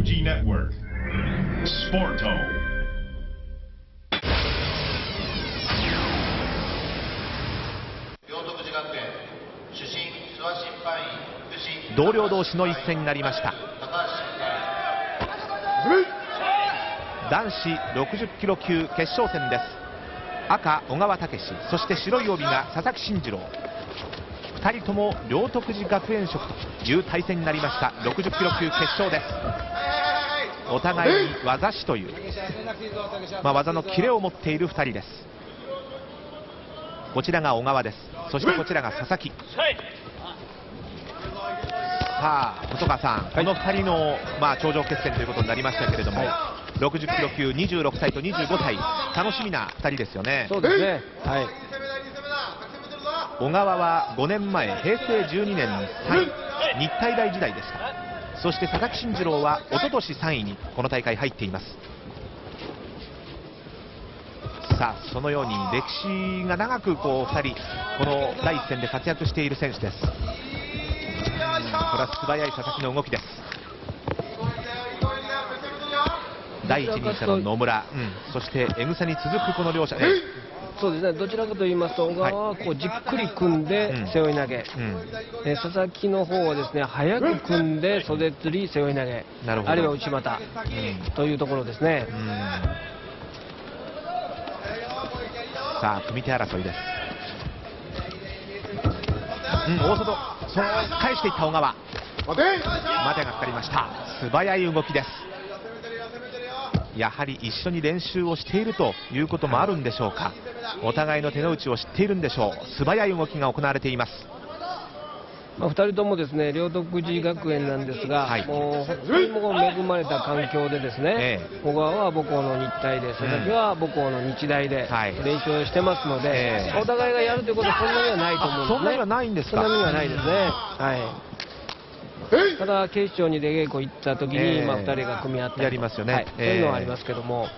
Fuji Network. Sporto. 同僚同士の一戦になりました。男子60キロ級決勝戦です。赤小川武史。そして白い帯が佐々木慎次郎。2人とも両徳寺学園職という対戦になりました。60キロ級決勝ですお互いに技師という、まあ、技のキレを持っている2人です。こちらが小川です。そしてこちらが佐々木。さあ細川さん、この2人の、まあ、頂上決戦ということになりましたけれども、60キロ級26歳と25歳。楽しみな2人ですよね。そうですね。はい。小川は5年前平成12年に3位日体大時代でしたそして佐々木慎次郎は一昨年3位にこの大会入っています。さあそのように歴史が長くこう2人この第一戦で活躍している選手です。これは素早い佐々木の動きです。第一人者の野村、うん、そしてエグサに続くこの両者、ねそうですね。どちらかと言いますと、小川はこうじっくり組んでうん。背負い投げ。うん、えー佐々木の方はですね、早く組んで袖釣り背負い投げ。なるほど。あるいは内股。うん。というところですね。う。ん。さあ組み手争いです。うん大外。その返していった小川。待てがかかりました。素早い動きですやはり一緒に練習をしているということもあるんでしょうか。お互いの手の内を知っているんでしょう。素早い動きが行われています。まあ、2人ともですね両徳寺学園なんですが、はい。もう本当にもう恵まれた環境でですね、え小川は母校の日体で、佐々木は母校の日大ではい。練習をしてますので、ええ。お互いがやるということはそんなにはないと思うんですね。あそんなにはないんですか。そんなにはないですね。はい。ただ警視庁に出稽古行った時に、ええ。まあ、2人が組み合ったりとやりますよね。はい、そうええいうのはありますけども、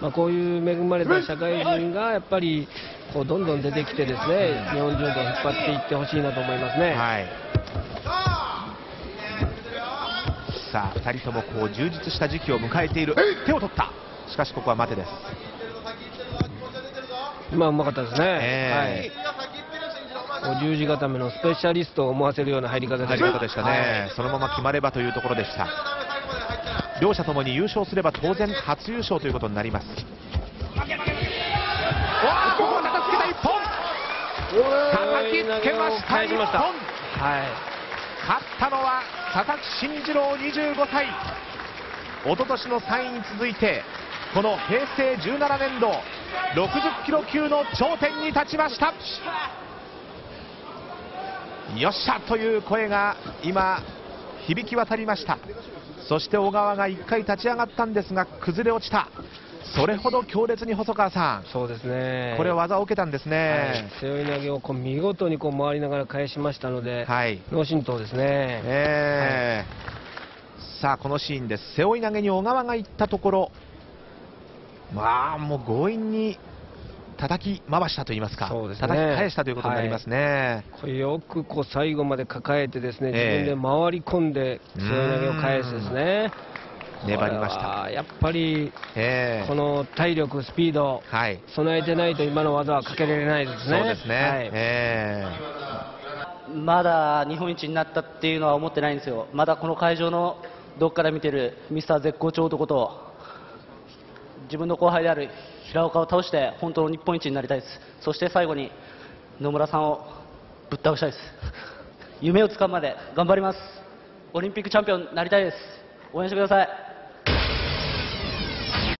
まあ、こういう恵まれた社会人がやっぱりこうどんどん出てきてですね日本柔道を引っ張っていってほしいなと思いますね。はい。さあ2人ともこう充実した時期を迎えている。手を取った。しかしここは待てです。今うまかったですね、え。はい、十字固めのスペシャリストを思わせるような入り方でした入り方でしたね、そのまま決まればというところでした。両者ともに優勝すれば当然初優勝ということになります。叩きつけた一本。叩きつけました返しました。日本はい。勝ったのは佐々木慎次郎25歳。一昨年の3位に続いてこの平成17年度60キロ級の頂点に立ちましたよっしゃという声が今響き渡りました。そして小川が1回立ち上がったんですが崩れ落ちた。それほど強烈に細川さん。そうですね。これは技を受けたんですはい。ね、背負い投げをこう見事にこう回りながら返しましたので、はい。脳震盪ですね、え。ーさあこのシーンです。背負い投げに小川が行ったところ。まあもう強引に叩き回したといいますか。そうですね。叩き返したということになりますね、これよくこう最後まで抱えてですね、ええ。自分で回り込んで背負い投げを返すですね。粘りました。やっぱりえーこの体力、スピード、はい。備えてないと今の技はかけられないですね。そうですね、はい。え。まだ日本一になったっていうのは思ってないんですよ、まだこの会場のどっから見てるミスター絶好調男と自分の後輩である平岡を倒して本当の日本一になりたいです、そして最後に野村さんをぶっ倒したいです、夢をつかむまで頑張ります、オリンピックチャンピオンになりたいです、応援してください。